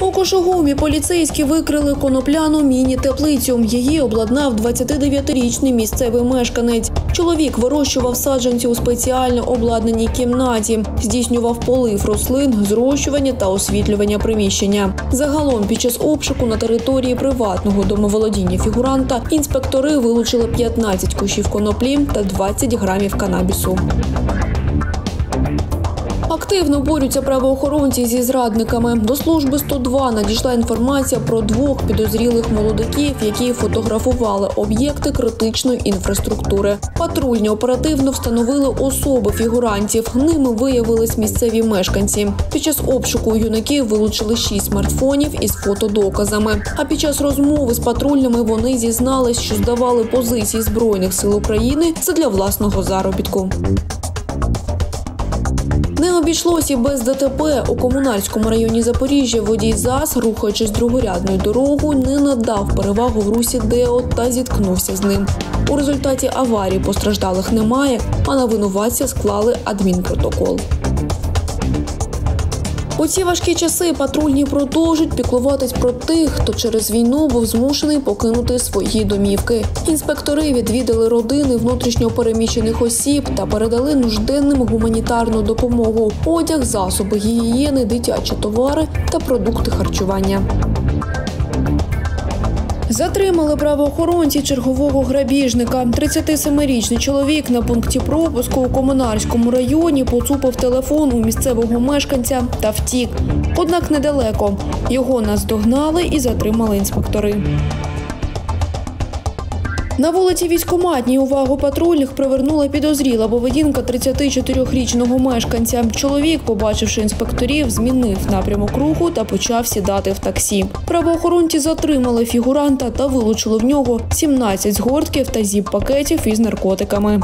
У Кошугумі поліцейські викрили конопляну міні-теплицю. Її обладнав 29-річний місцевий мешканець. Чоловік вирощував саджанці у спеціально обладнаній кімнаті, здійснював полив рослин, зрощування та освітлювання приміщення. Загалом під час обшуку на території приватного домоволодіння фігуранта інспектори вилучили 15 кущів коноплі та 20 грамів канабісу. Активно борються правоохоронці зі зрадниками. До служби 102 надійшла інформація про двох підозрілих молодиків, які фотографували об'єкти критичної інфраструктури. Патрульні оперативно встановили особи фігурантів. Ними виявились місцеві мешканці. Під час обшуку юнаків вилучили шість смартфонів із фотодоказами. А під час розмови з патрульними вони зізнались, що здавали позиції збройних сил України задля власного заробітку. Не обійшлося і без ДТП. У комунальському районі Запоріжжя водій ЗАЗ, рухаючись другорядною дорогою, не надав перевагу в русі Део та зіткнувся з ним. У результаті аварії постраждалих немає, а на винуватця склали адмінпротокол. У ці важкі часи патрульні продовжують піклуватись про тих, хто через війну був змушений покинути свої домівки. Інспектори відвідали родини внутрішньо переміщених осіб та передали нужденним гуманітарну допомогу, одяг, засоби гігієни, дитячі товари та продукти харчування. Затримали правоохоронці чергового грабіжника. 37-річний чоловік на пункті пропуску у комунарському районі поцупив телефон у місцевого мешканця та втік. Однак недалеко. Його наздогнали і затримали інспектори. На вулиці військоматній увагу патрульних привернула підозріла поведінка 34-річного мешканця. Чоловік, побачивши інспекторів, змінив напрямок руху та почав сідати в таксі. Правоохоронці затримали фігуранта та вилучили в нього 17 згортків та зіп-пакетів із наркотиками.